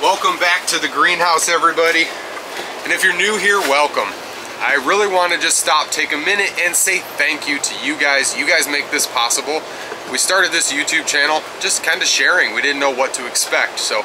Welcome back to the greenhouse, everybody. And if you're new here, welcome. I really want to just stop, take a minute, and say thank you to you guys. You guys make this possible. We started this YouTube channel just kind of sharing. We didn't know what to expect. So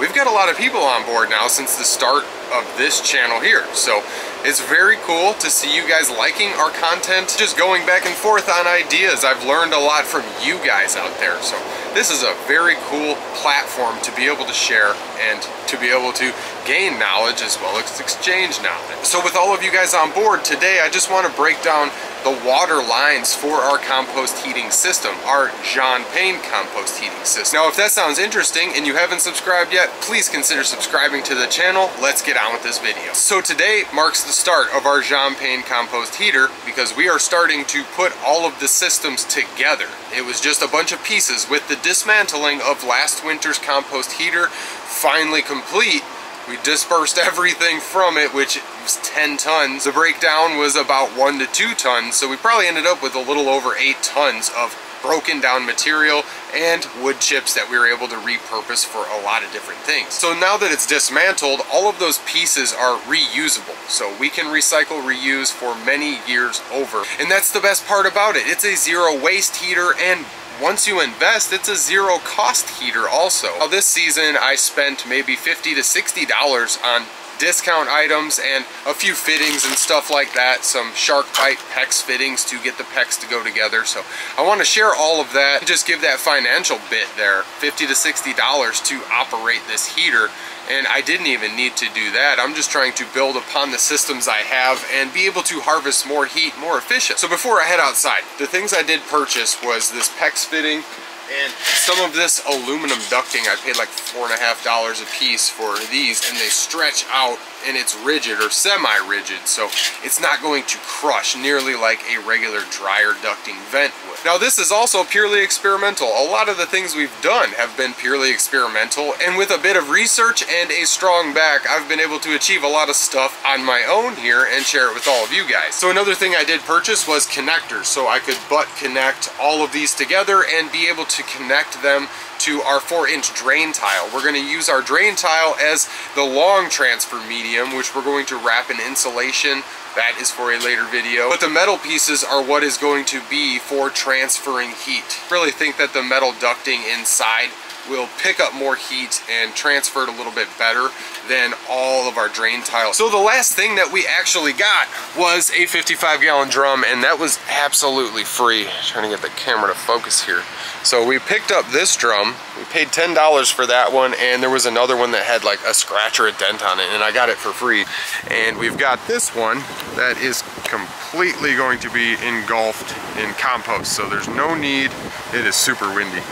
we've got a lot of people on board now since the start of this channel here. So it's very cool to see you guys liking our content, just going back and forth on ideas. I've learned a lot from you guys out there. So this is a very cool platform to be able to share and to be able to gain knowledge as well as exchange knowledge. So with all of you guys on board today, I just want to break down the water lines for our compost heating system, our Jean Pain compost heating system. Now, if that sounds interesting and you haven't subscribed yet, please consider subscribing to the channel. Let's get on with this video. So today marks the start of our Jean Pain compost heater because we are starting to put all of the systems together. It was just a bunch of pieces with the dismantling of last winter's compost heater finally complete we dispersed everything from it, which was 10 tons. The breakdown was about 1 to 2 tons, so we probably ended up with a little over 8 tons of broken down material and wood chips that we were able to repurpose for a lot of different things. So now that it's dismantled, all of those pieces are reusable. So we can recycle, reuse for many years over. And that's the best part about it. It's a zero waste heater and once you invest, it's a zero cost heater also. Now this season, I spent maybe 50 to $60 on discount items and a few fittings and stuff like that some SharkBite PEX fittings to get the PEX to go together. So I want to share all of that. Just give that financial bit there 50 to 60 dollars to operate this heater and I didn't even need to do that. I'm just trying to build upon the systems I have and be able to harvest more heat more efficient. So before I head outside, the things I did purchase was this PEX fitting and some of this aluminum ducting. I paid like four and a half dollars a piece for these and they stretch out and it's rigid or semi-rigid so it's not going to crush nearly like a regular dryer ducting vent Now this is also purely experimental. A lot of the things we've done have been purely experimental and with a bit of research and a strong back I've been able to achieve a lot of stuff on my own here and share it with all of you guys. So another thing I did purchase was connectors so I could butt connect all of these together and be able to connect them to our 4 inch drain tile. We're going to use our drain tile as the long transfer medium which we're going to wrap in insulation that is for a later video. But the metal pieces are what is going to be for transferring heat. I really think that the metal ducting inside will pick up more heat and transfer it a little bit better than all of our drain tiles. So the last thing that we actually got was a 55 gallon drum and that was absolutely free. trying to get the camera to focus here. So we picked up this drum, we paid $10 for that one and there was another one that had like a scratch or a dent on it and I got it for free. And we've got this one that is completely going to be engulfed in compost. So there's no need, it is super windy.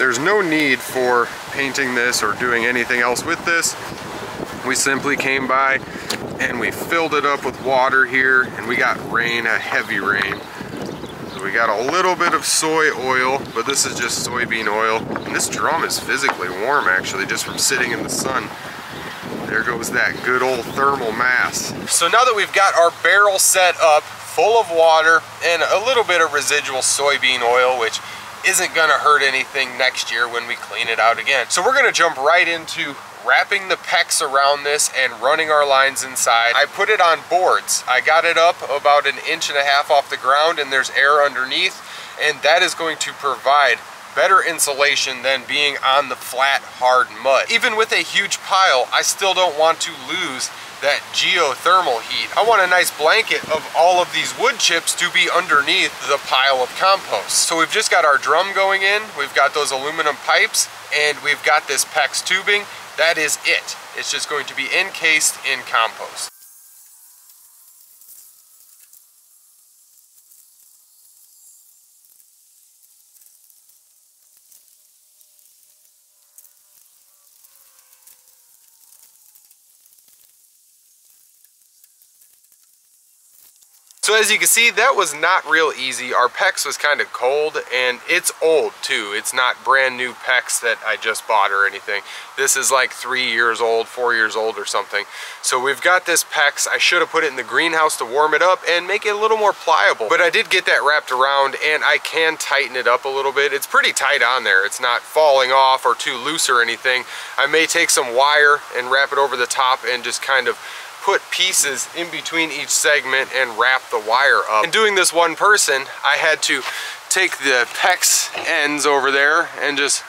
There's no need for painting this or doing anything else with this. We simply came by and we filled it up with water here and we got rain, a heavy rain. So we got a little bit of soy oil, but this is just soybean oil. And this drum is physically warm actually, just from sitting in the sun. There goes that good old thermal mass. So now that we've got our barrel set up, full of water and a little bit of residual soybean oil, which isn't gonna hurt anything next year when we clean it out again. So we're gonna jump right into wrapping the PEX around this and running our lines inside. I put it on boards. I got it up about an inch and a half off the ground and there's air underneath and that is going to provide better insulation than being on the flat, hard mud. Even with a huge pile, I still don't want to lose that geothermal heat. I want a nice blanket of all of these wood chips to be underneath the pile of compost. So we've just got our drum going in, we've got those aluminum pipes, and we've got this PEX tubing. That is it. It's just going to be encased in compost. So as you can see, that was not real easy. Our PEX was kind of cold and it's old too. It's not brand new PEX that I just bought or anything. This is like three years old, four years old or something. So we've got this PEX. I should have put it in the greenhouse to warm it up and make it a little more pliable. But I did get that wrapped around and I can tighten it up a little bit. It's pretty tight on there. It's not falling off or too loose or anything. I may take some wire and wrap it over the top and just kind of put pieces in between each segment and wrap the wire up. And doing this one person, I had to take the PEX ends over there and just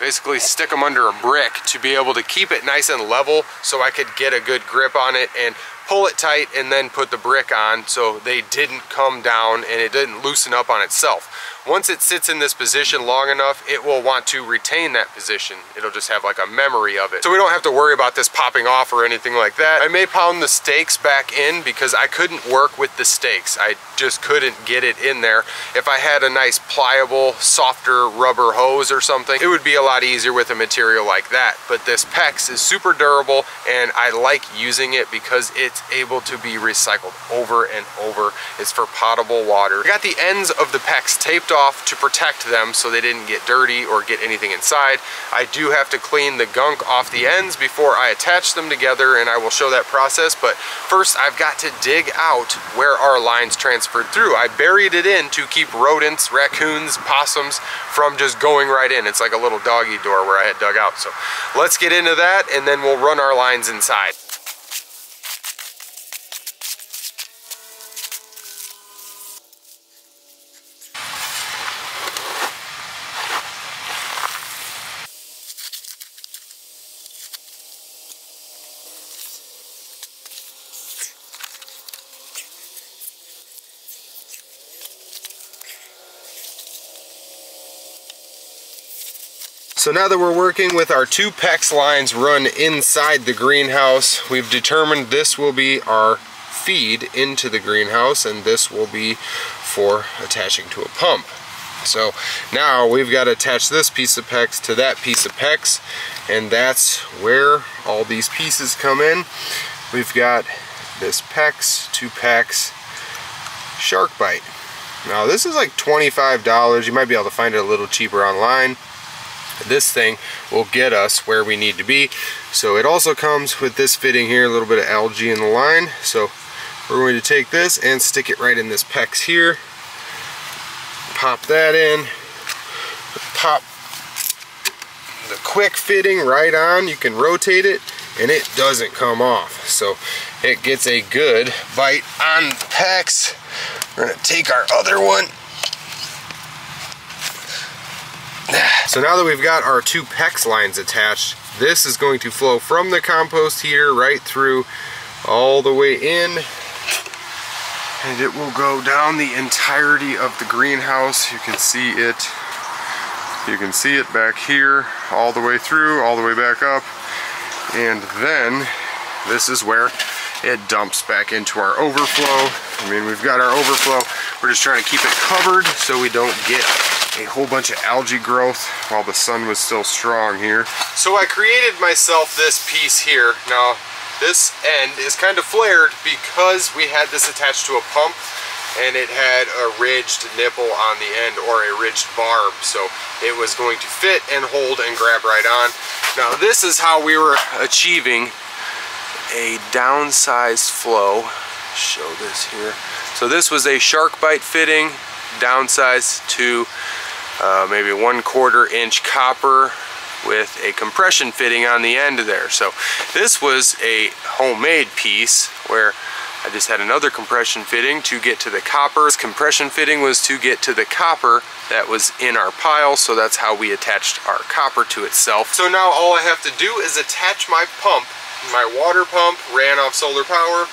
basically stick them under a brick to be able to keep it nice and level so I could get a good grip on it and pull it tight and then put the brick on so they didn't come down and it didn't loosen up on itself. Once it sits in this position long enough, it will want to retain that position. It'll just have like a memory of it. So we don't have to worry about this popping off or anything like that. I may pound the stakes back in because I couldn't work with the stakes. I just couldn't get it in there. If I had a nice pliable, softer rubber hose or something, it would be a lot easier with a material like that. But this PEX is super durable and I like using it because it's able to be recycled over and over. It's for potable water. I got the ends of the PEX taped off to protect them so they didn't get dirty or get anything inside. I do have to clean the gunk off the ends before I attach them together and I will show that process. But first I've got to dig out where our lines transferred through. I buried it in to keep rodents, raccoons, possums from just going right in. It's like a little doggy door where I had dug out. So let's get into that and then we'll run our lines inside. So now that we're working with our two PEX lines run inside the greenhouse, we've determined this will be our feed into the greenhouse and this will be for attaching to a pump. So now we've got to attach this piece of PEX to that piece of PEX and that's where all these pieces come in. We've got this PEX, two PEX, SharkBite. Now this is like $25. You might be able to find it a little cheaper online this thing will get us where we need to be. So it also comes with this fitting here, a little bit of algae in the line. So we're going to take this and stick it right in this PEX here. Pop that in. Pop the quick fitting right on. You can rotate it and it doesn't come off. So it gets a good bite on PEX. We're gonna take our other one So now that we've got our two PEX lines attached, this is going to flow from the compost heater right through all the way in and it will go down the entirety of the greenhouse. You can see it. You can see it back here all the way through, all the way back up. And then this is where it dumps back into our overflow. I mean, we've got our overflow. We're just trying to keep it covered so we don't get a whole bunch of algae growth while the sun was still strong here. So I created myself this piece here. Now this end is kind of flared because we had this attached to a pump and it had a ridged nipple on the end or a ridged barb so it was going to fit and hold and grab right on. Now this is how we were achieving a downsized flow. Show this here. So this was a SharkBite fitting downsized to uh, maybe one quarter inch copper with a compression fitting on the end of there. So this was a homemade piece where I just had another compression fitting to get to the copper. This compression fitting was to get to the copper that was in our pile, so that's how we attached our copper to itself. So now all I have to do is attach my pump. My water pump ran off solar power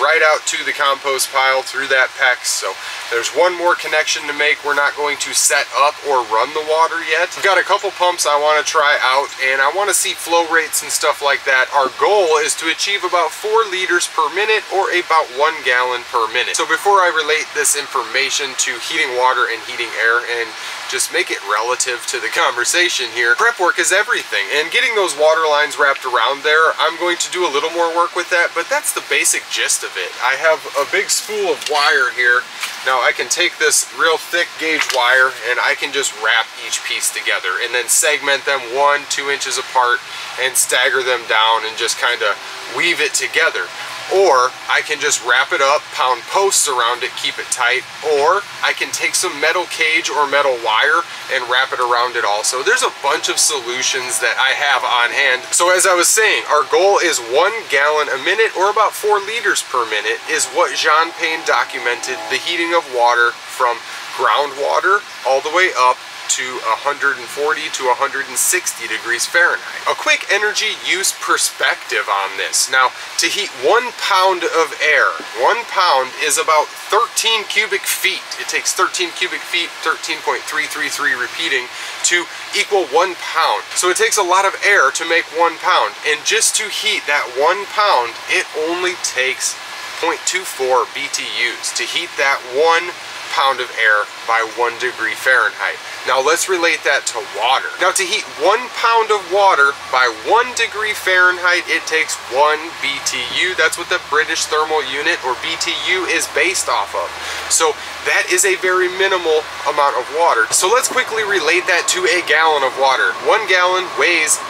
right out to the compost pile through that PEX. So there's one more connection to make. We're not going to set up or run the water yet. I've got a couple pumps I want to try out and I want to see flow rates and stuff like that. Our goal is to achieve about four liters per minute or about one gallon per minute. So before I relate this information to heating water and heating air and just make it relative to the conversation here. Prep work is everything, and getting those water lines wrapped around there, I'm going to do a little more work with that, but that's the basic gist of it. I have a big spool of wire here. Now I can take this real thick gauge wire and I can just wrap each piece together and then segment them one, two inches apart and stagger them down and just kind of weave it together. Or I can just wrap it up, pound posts around it, keep it tight. Or I can take some metal cage or metal wire and wrap it around it also. There's a bunch of solutions that I have on hand. So as I was saying, our goal is one gallon a minute or about four liters per minute is what Jean Pain documented the heating of water from groundwater all the way up to 140 to 160 degrees Fahrenheit. A quick energy use perspective on this. Now, to heat one pound of air, one pound is about 13 cubic feet. It takes 13 cubic feet, 13.333 repeating, to equal one pound. So it takes a lot of air to make one pound. And just to heat that one pound, it only takes 0.24 BTUs to heat that one pound of air by one degree Fahrenheit. Now let's relate that to water. Now to heat one pound of water by one degree Fahrenheit, it takes one BTU. That's what the British thermal unit or BTU is based off of. So that is a very minimal amount of water. So let's quickly relate that to a gallon of water. One gallon weighs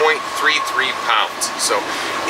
8.33 pounds. So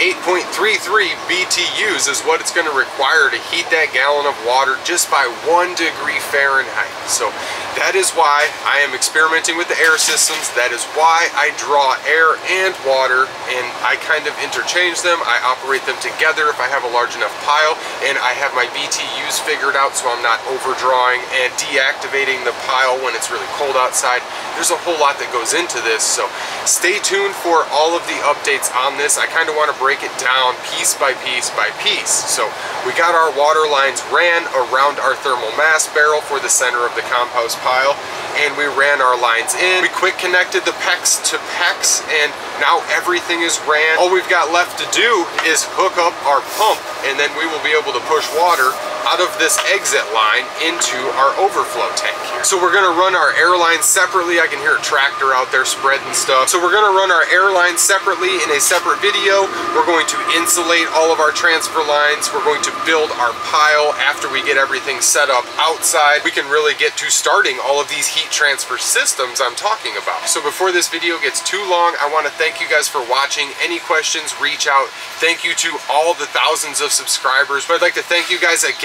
8.33 BTUs is what it's going to require to heat that gallon of water just by one degree Fahrenheit. So that is why I am experimenting with the air systems. That is why I draw air and water and I kind of interchange them. I operate them together if I have a large enough pile and I have my BTUs figured out so I'm not overdrawing and deactivating the pile when it's really cold outside. There's a whole lot that goes into this. So stay tuned for all of the updates on this. I kind of want to break it down piece by piece by piece. So we got our water lines ran around our thermal mass barrel for the center of the compost pile and we ran our lines in. We quick connected the PEX to PEX and now everything is ran. All we've got left to do is hook up our pump and then we will be able to push water out of this exit line into our overflow tank here. So we're gonna run our air lines separately. I can hear a tractor out there spreading stuff. So we're gonna run our air lines separately in a separate video. We're going to insulate all of our transfer lines. We're going to build our pile after we get everything set up outside. We can really get to starting all of these heat transfer systems I'm talking about. So before this video gets too long, I wanna thank you guys for watching. Any questions, reach out. Thank you to all the thousands of subscribers. But I'd like to thank you guys